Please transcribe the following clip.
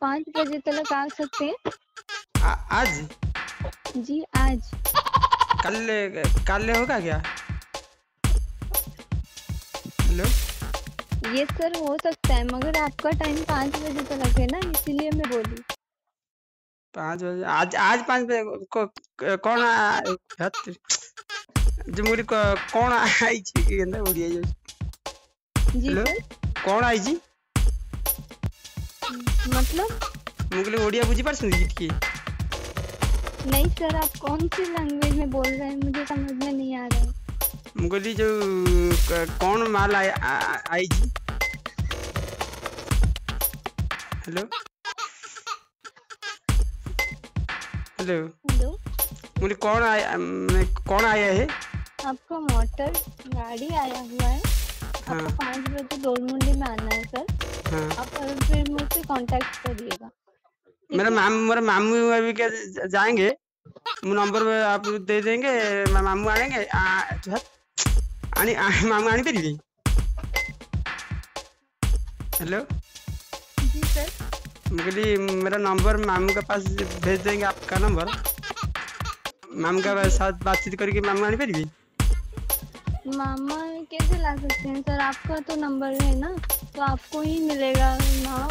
पाँच बजे तक आ सकते हैं। आ, आज? जी आज। कल कल होगा क्या? हेलो? ये सर हो सकता है मगर आपका टाइम पाँच बजे तक है ना इसीलिए मैं बोली। पाँच बजे आज आज पाँच बजे को, कौन जो मुझे कौन आई ओडिया जो। जी सर। कौन आईजी मतलब? मुगले ओडिया बुझी पर संगीत की? नहीं सर आप कौन सी लैंग्वेज में बोल रहे हैं? मुझे समझ में नहीं आ रहा है। मुगली जो कौन माल आई आई जी? हेलो? हेलो? हेलो? मुझे कौन आया कौन आया है? आपका मोटर गाड़ी आया हुआ है। हाँ। पाँच बजे दोरमुंडी में आना है सर। हाँ। आप फिर मुझसे कांटेक्ट करिएगा। मेरा मामू मेरा मामू अभी क्या जाएँगे? नंबर आप दे देंगे मैं मामू आएँगे। आ- आनी मामू आनी पारिबे हेलो जी सर। मैं कहली मेरा नंबर मामू के पास भेज देंगे आपका नंबर मामू के साथ बातचीत करके मामू आनी पारिबे मामा, कैसे ला सकते हैं? सर, आपका तो नंबर है ना तो आपको ही मिलेगा माँ